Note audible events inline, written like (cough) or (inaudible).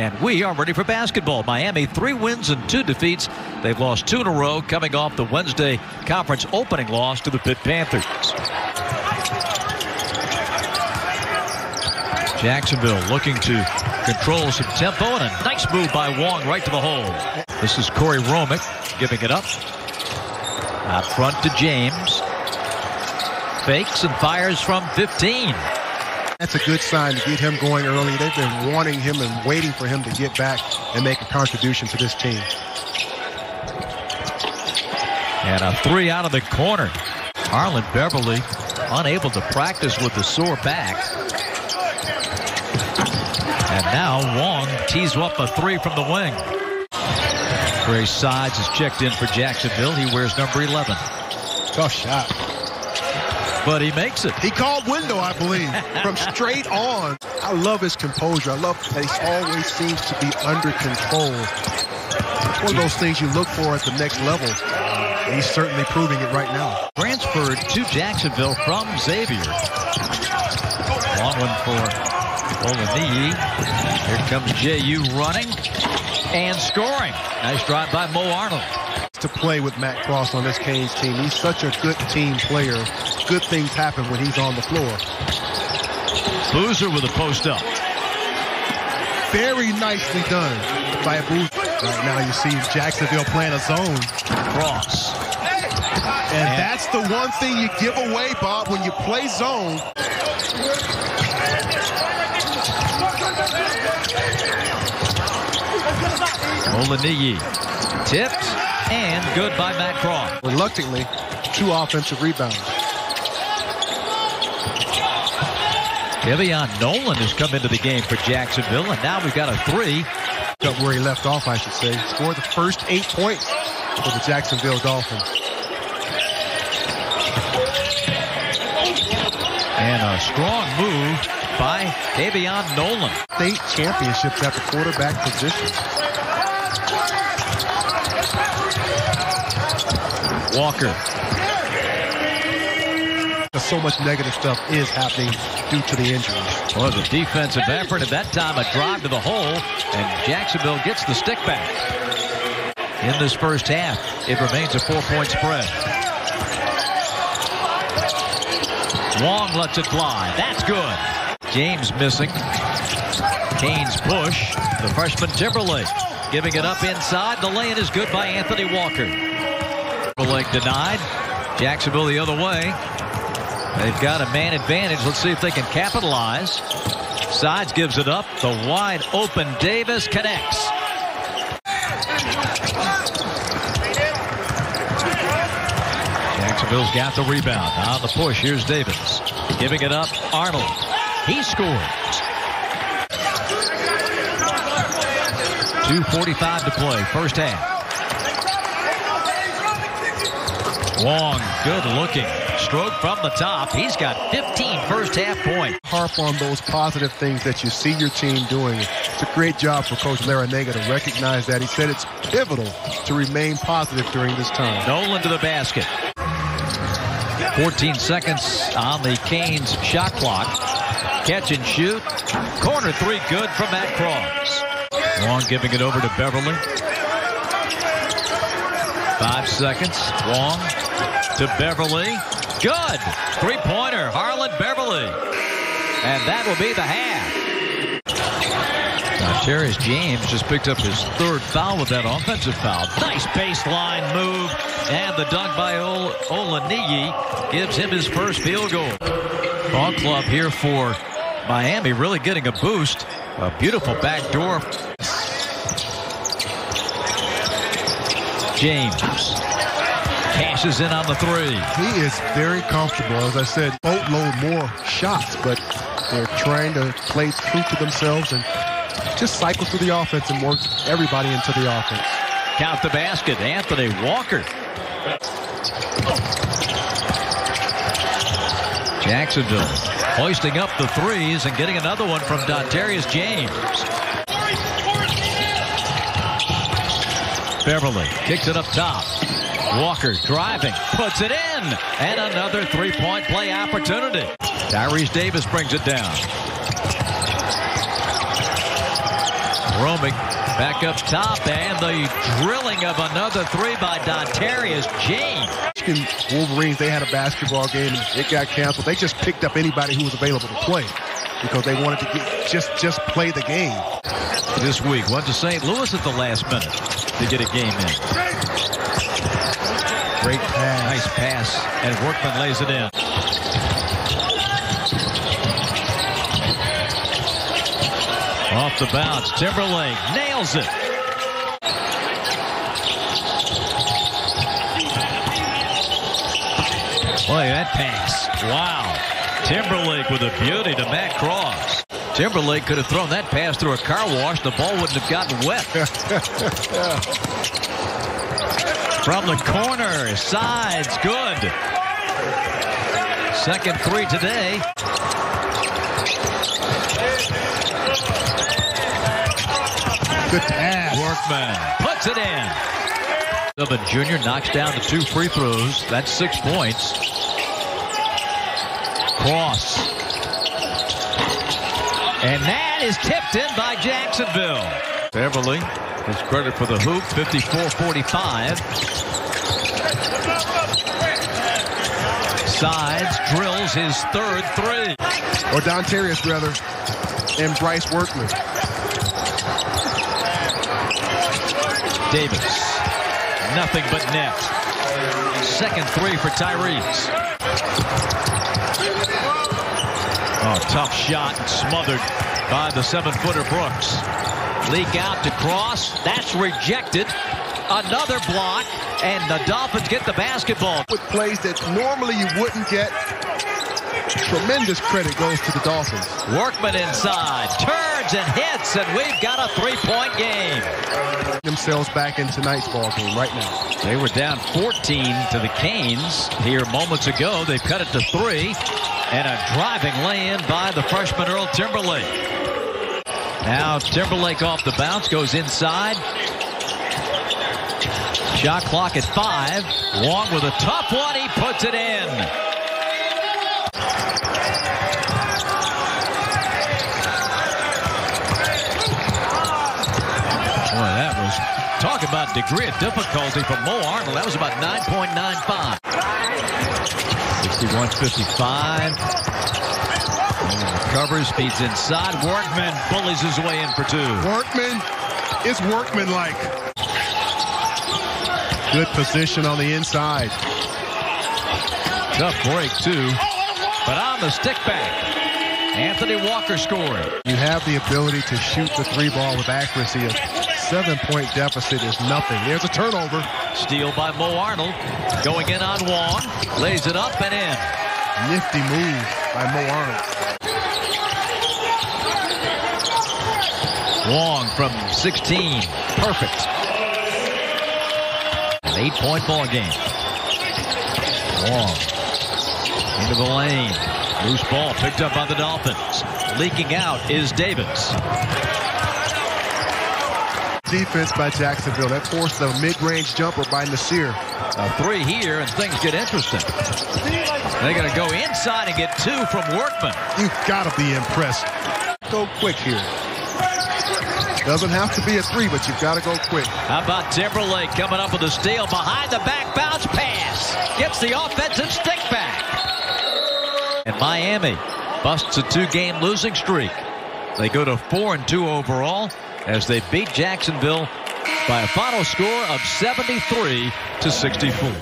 and we are ready for basketball. Miami, three wins and two defeats. They've lost two in a row, coming off the Wednesday conference opening loss to the Pitt Panthers. Jacksonville looking to control some tempo and a nice move by Wong right to the hole. This is Corey Romick giving it up. Out front to James. Fakes and fires from 15. That's a good sign to get him going early. They've been wanting him and waiting for him to get back and make a contribution to this team. And a three out of the corner. Harlond Beverly unable to practice with the sore back. And now Wong tees up a three from the wing. Trey Sides is checked in for Jacksonville. He wears number 11. Tough shot. But he makes it. He called window, I believe, from straight on. I love his composure. I love that he always seems to be under control. It's one of those things you look for at the next level. He's certainly proving it right now. Transferred to Jacksonville from Xavier. Long one for Olaniyi. Here comes J.U. running and scoring. Nice drive by Mo Arnold. To play with Matt Cross on this Canes team. He's such a good team player. Good things happen when he's on the floor. Boozer with a post up. Very nicely done by Boozer. Right now you see Jacksonville playing a zone. Cross. And, that's the one thing you give away, Bob, when you play zone. Olaniyi tipped and good by Matt Cross. Reluctantly, two offensive rebounds. Kevion Nolan has come into the game for Jacksonville, and now we've got a three. Up where he left off, I should say. Scored the first eight points for the Jacksonville Dolphins. And a strong move by Kevion Nolan. State championships at the quarterback position. Walker. So much negative stuff is happening due to the injuries. Well, a defensive effort at that time, a drive to the hole, and Jacksonville gets the stick back. In this first half, it remains a four-point spread. Wong lets it fly. That's good. James missing. Canes push. The freshman Timberlake giving it up inside. The lay-in is good by Anthony Walker. Denied. Jacksonville the other way. They've got a man advantage. Let's see if they can capitalize. Sides gives it up. The wide open Davis connects. Jacksonville's got the rebound. On the push, here's Davis. Giving it up, Arnold. He scores. 2.45 to play, first half. Wong, good looking. Stroke from the top. He's got 15 first half points. Harp on those positive things that you see your team doing. It's a great job for Coach Larrañaga to recognize that. He said it's pivotal to remain positive during this time. Nolan to the basket. 14 seconds on the Canes shot clock. Catch and shoot. Corner three good from Matt Cross. Wong giving it over to Beverly. Five seconds. Wong to Beverly. Good. Three-pointer. Harlond Beverly. And that will be the half. Now, Terrence James just picked up his third foul with that offensive foul. Nice baseline move. And the dunk by Ol Olaniyi gives him his first field goal. Ball club here for Miami really getting a boost. A beautiful back door. James cashes in on the three. He is very comfortable. As I said, boatload more shots, but they're trying to play true to themselves and just cycle through the offense and work everybody into the offense. Count the basket. Anthony Walker. Jacksonville hoisting up the threes and getting another one from Dontarius James. Beverly kicks it up top. Walker driving, puts it in, and another three-point play opportunity. Tyrese Davis brings it down. Romick back up top, and the drilling of another three by Dontarius James. Wolverines, they had a basketball game. It got canceled. They just picked up anybody who was available to play because they wanted to get, just just play the game. This week, went to St. Louis at the last minute to get a game in. Great pass. Nice pass, and Workman lays it in. Off the bounce, Timberlake nails it. Boy, that pass. Wow. Timberlake with a beauty to Matt Cross. Timberlake could have thrown that pass through a car wash. The ball wouldn't have gotten wet. (laughs) From the corner, sides, good. Second three today. Good pass. Workman puts it in. Sullivan Jr. knocks down the two free throws. That's six points. Cross. And that is tipped in by Jacksonville. Beverly, his credit for the hoop, 54-45. Sides, drills his third three. Oh, or Dontarius, rather, and Bryce Workman. Davis. Nothing but net. Second three for Tyrese. Oh, tough shot smothered by the seven-footer Brooks. Leak out to Cross. That's rejected. Another block, and the Dolphins get the basketball. With plays that normally you wouldn't get, tremendous credit goes to the Dolphins. Workman inside, turns and hits, and we've got a three-point game. Themselves back in tonight's ball game right now. They were down 14 to the Canes here moments ago. They've cut it to three, and a driving lay-in by the freshman Earl Timberlake. Now Timberlake off the bounce, goes inside. Shot clock at five. Wong with a tough one. He puts it in. Boy, that was talk about degree of difficulty for Mo Arnold. That was about 9.95. 61-55. Recovers, feeds inside. Workman bullies his way in for two. Workman is Workman-like. Good position on the inside. Tough break, too. But on the stick back. Anthony Walker scoring. You have the ability to shoot the three ball with accuracy. A seven-point deficit is nothing. There's a turnover. Steal by Mo Arnold. Going in on Wong. Lays it up and in. Nifty move by Mo Arnold. Wong from 16. Perfect. An eight-point ball game. Wong into the lane. Loose ball picked up by the Dolphins. Leaking out is Davis. Defense by Jacksonville. That forced a mid-range jumper by Nysier. A three here, and things get interesting. They're going to go inside and get two from Workman. You've got to be impressed. Go quick here. Doesn't have to be a three, but you've got to go quick. How about Timberlake coming up with a steal behind the back bounce pass? Gets the offensive stick back. And Miami busts a two-game losing streak. They go to 4 and 2 overall as they beat Jacksonville by a final score of 73 to 64.